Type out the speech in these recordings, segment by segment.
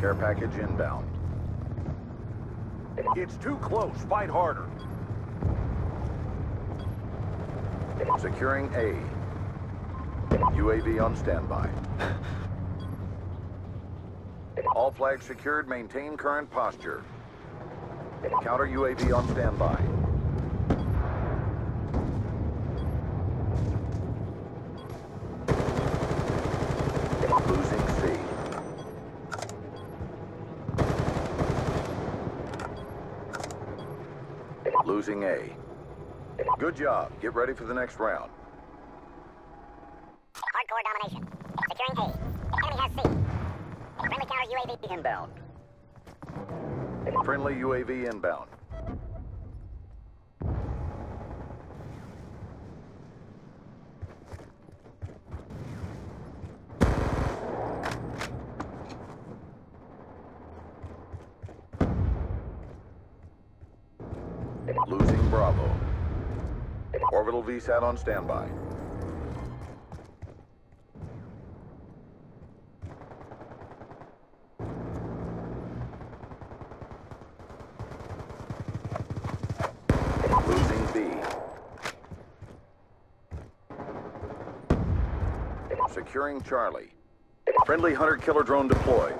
Care package inbound. It's too close. Fight harder. Securing A. UAV on standby. All flags secured. Maintain current posture. Counter UAV on standby. Losing C. Losing A. Good job. Get ready for the next round. Hardcore domination. Securing A. Enemy has C. Friendly counter UAV inbound. Friendly UAV inbound. Losing Bravo. Orbital VSAT on standby. Losing B. Securing Charlie. Friendly hunter-killer drone deployed.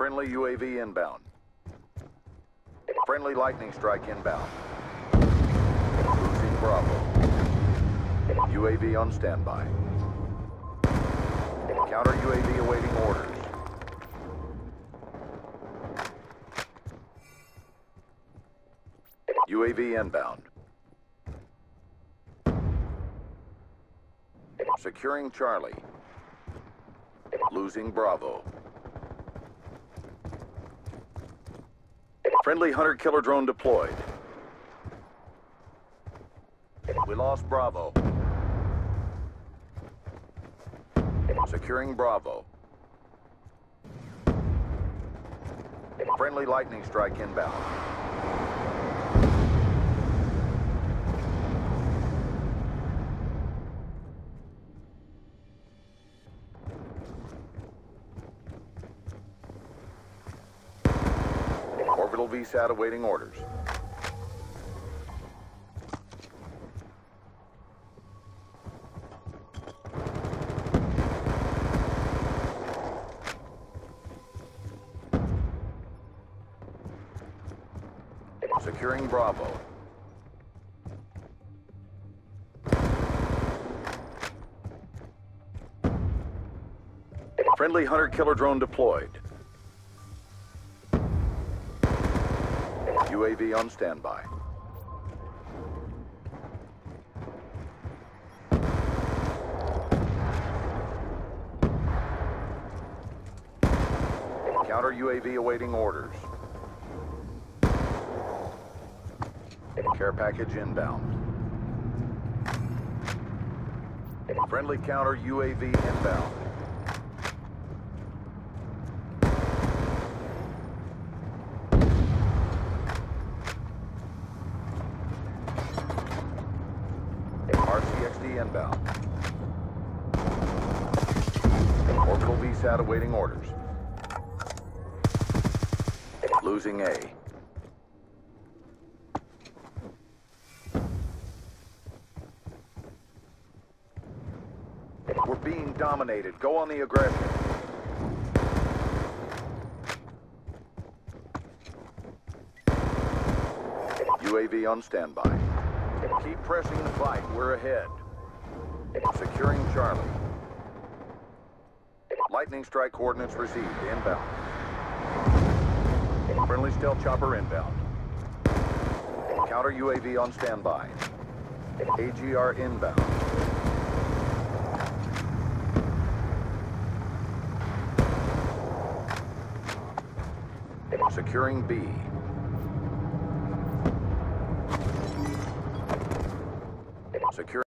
Friendly UAV inbound. Friendly lightning strike inbound. Losing Bravo. UAV on standby. Counter UAV awaiting orders. UAV inbound. Securing Charlie. Losing Bravo. Friendly hunter-killer drone deployed. We lost Bravo. Securing Bravo. Friendly lightning strike inbound. Orbital VSAT awaiting orders. Securing Bravo. Friendly hunter-killer drone deployed. UAV on standby. Counter UAV awaiting orders. Care package inbound. Friendly counter UAV inbound. RCXD inbound. Orbital VSAT awaiting orders. Losing A. We're being dominated. Go on the aggression. UAV on standby. Keep pressing the fight. We're ahead. Securing Charlie. Lightning strike coordinates received. Inbound. Friendly stealth chopper inbound. Counter UAV on standby. AGR inbound. Securing B. Securing